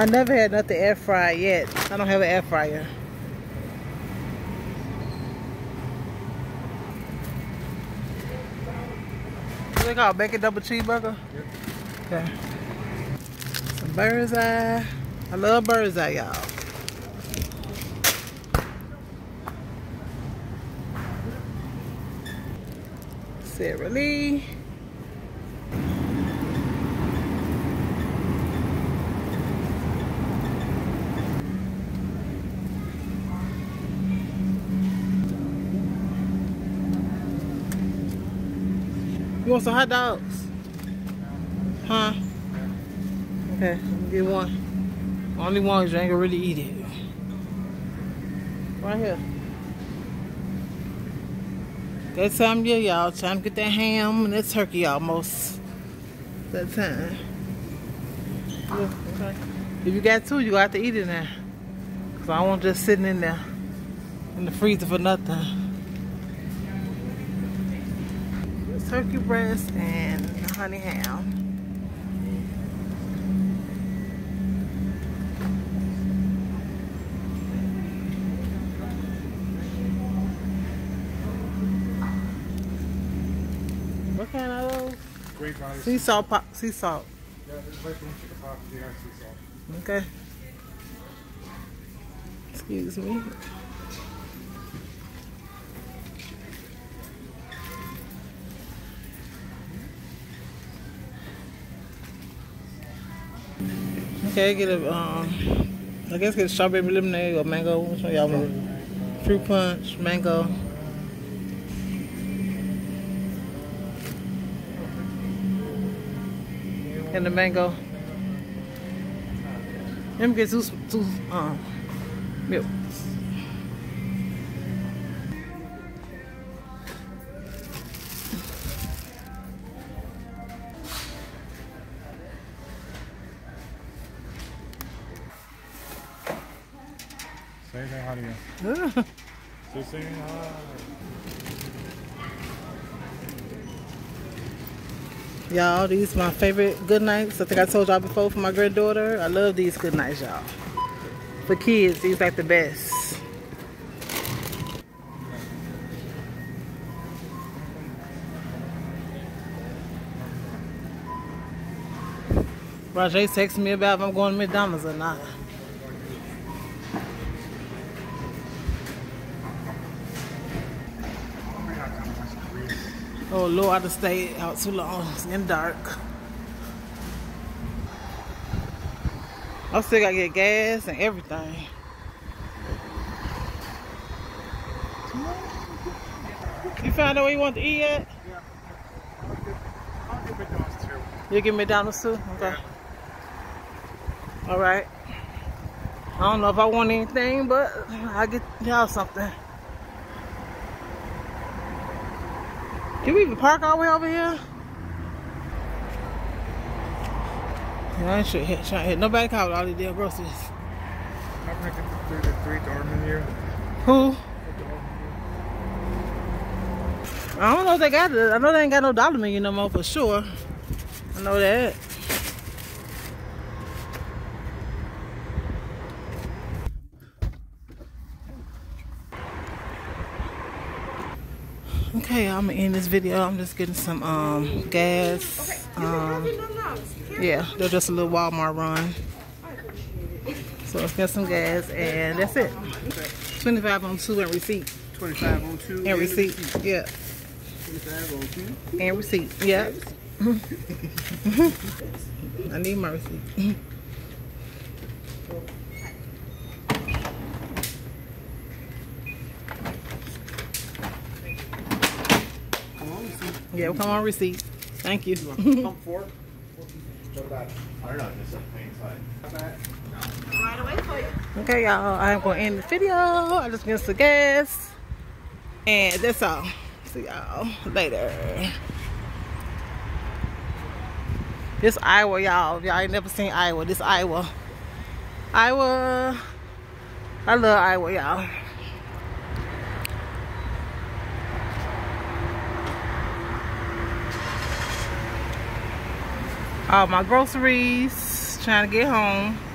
I never had nothing air fried yet. I don't have an air fryer. What they call bacon double cheeseburger? Yep. Okay. Some Birds Eye. I love Birds Eye, y'all. Sara Lee. You want some hot dogs? Huh? Okay, get one. Only one, 'cause you ain't gonna really eat it. Right here. That time of year, y'all, trying to get that ham and that turkey almost. That time. Yeah, okay. If you got two, you got to eat it now. Cause I don't want just sitting in there in the freezer for nothing. Turkey breast and honey ham. What kind of those? Great. Sea salt pop, sea salt. Yeah, like from. Yeah, sea salt. Okay. Excuse me. Okay, get a um I guess get a strawberry lemonade or mango. Which one y'all want? Fruit punch, mango. And the mango. Let me get two, two um, milk. Say say hi to you. Say say hi. Y'all, these my favorite GoodNites. I think I told y'all before for my granddaughter. I love these GoodNites, y'all. For kids, these like the best. Rajay texting me about if I'm going to McDonald's or not. Oh Lord, I just stayed out too long. It's getting dark. I still gotta get gas and everything. You found out where you want to eat at? I'll give McDonald's too. You give McDonald's too? Okay. Alright. I don't know if I want anything, but I'll get y'all something. Can we even park all the way over here? Yeah, I ain't sure hit, trying to hit. Nobody called all these damn groceries. Gonna get the three, the three dollar menu. Who? I don't know if they got it. I know they ain't got no dollar menu no more for sure. I know that. Okay, I'm gonna end this video. I'm just getting some um gas. Um, yeah, they're just a little Walmart run. So let's get some gas and that's it. 25 on two and receipt. 25 on two. And receipt. Yeah. 25 on two. And receipt. Yeah. I need my receipt. on, see. Yeah, come on receipt. Thank you. Come forward. What about it? I don't know, just something inside. How about it? Okay, y'all. I'm gonna end the video. I just get some gas. And that's all. See y'all later. This Iowa, y'all. If y'all ain't never seen Iowa, this Iowa. Iowa. I love Iowa, y'all. All my groceries. Trying to get home.